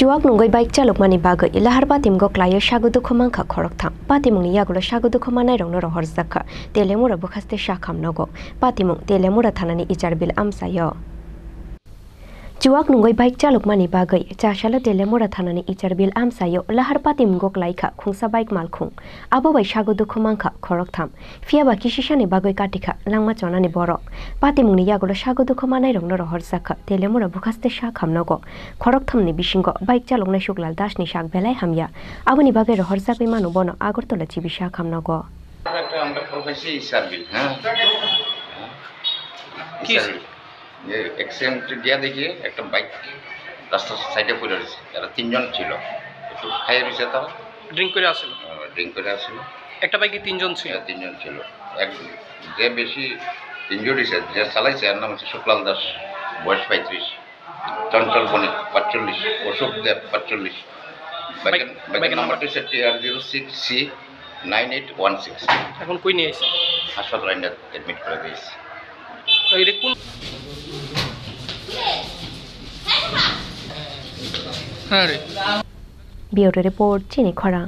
Juak nungoi bike chaluk mani baga ilahar patim go klaya shagu dukho mangkha khorok tham patimung ni yagulo shagu dukho rong no rohor zakha telemura bukhaste shakham nogo patimung telemura thanani ichar bil amsayo Juak nungoi baik chaluk mani bagai chashala telemura thanani ichar bil amsayo lahar patim go klaika khungsa baik malkhung abo bai shagu dukho mangkha khorok tham fia ba kisishani bagai katikha langma chonani borok patimung ni yagulo shagu dukho manai rong no rohor zakha telemura bukhaste shakham nogo খরক থামনি বিশিঙ্গ bike চালক না শুক্লাল দাসনি শাক বেলায় হামিয়া আবনি বাগে রহর চাকরি মানু বন আগরতলা চিবিশা খামনগ একটা আমরা খবর পাইছি হ্যাঁ কি? যে অ্যাক্সিডেন্ট গিয়া দেখি একটা বাইক রাস্তার সাইডে পড়ে রয়েছে। তারা তিনজন ছিল। একটু খাইয়ে রয়েছে তারা। ড্রিঙ্ক করে আসছিল? ড্রিঙ্ক করে আসছিল। একটা বাইকে তিনজন ছিল? তিনজন ছিল। এক যে বেশি ইঞ্জুরি হয়েছে যে চালাইছে এর নাম হচ্ছে শুক্লাল দাস বয়স পঁয়ত্রিশ। চঞ্চল বণিক পাঁচচল্লিশ। অশোক দেব পাঁচচল্লিশ। বাইকের বাইক- বাইকের বাইকের নাম্বারটি হচ্ছে T R zero six C nine eight one six এখন কই নিয়ে এসে হাসপাতালে অ্যাডমিট করে দিয়েছি। এটা কোন হ্যাঁ রে। বিওর পড়ছি নি খরা।